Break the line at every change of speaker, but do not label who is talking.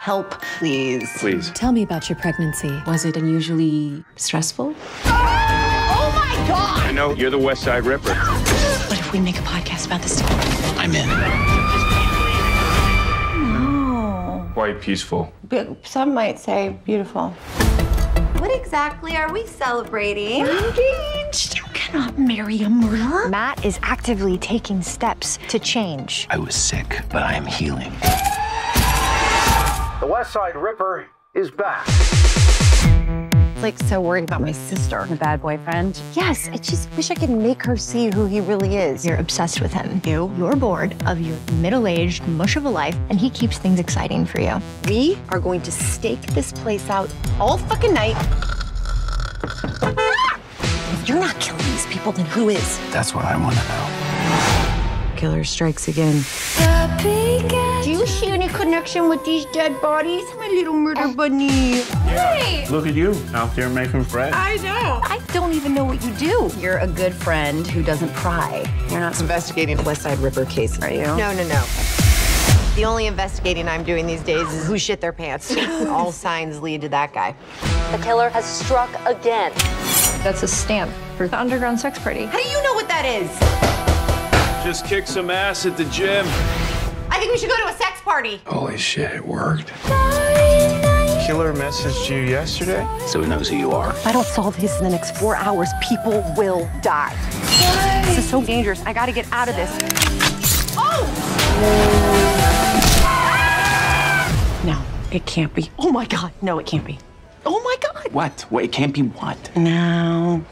Help, please.
Please.
Tell me about your pregnancy.
Was it unusually stressful?
Oh my God!
I know you're the West Side Ripper.
What if we make a podcast about this?
I'm in.
Oh.
Quite peaceful.
Some might say beautiful.
What exactly are we celebrating?
Engaged. You cannot marry a murderer.
Matt is actively taking steps to change.
I was sick, but I am healing.
The West Side Ripper is back.
Like, so worried about my sister. The bad boyfriend? Yes, I just wish I could make her see who he really is. You're obsessed with him. You, you're bored of your middle aged mush of a life, and he keeps things exciting for you.
We are going to stake this place out all fucking night. If you're not killing these people, then who is?
That's what I want to know.
Killer strikes again.
Do you see any connection with these dead bodies? My little murder oh. bunny. Hey!
Look at you out there making friends.
I know.
I don't even know what you do. You're a good friend who doesn't pry. You're not investigating the West Side Ripper case, are you?
No, no, no. The only investigating I'm doing these days is who shit their pants. All signs lead to that guy.
The killer has struck again.
That's a stamp for the underground sex party.
How do you know what that is?
Just kick some ass at the gym.
I think we should go to a sex party.
Holy shit, it worked.
Killer messaged you yesterday?
So he knows who you are.
If I don't solve this in the next four hours, people will die. This is so dangerous. I gotta get out of this. Oh! No, it can't be. Oh my God. No, it can't be. Oh my God.
What? What? It can't be what?
No,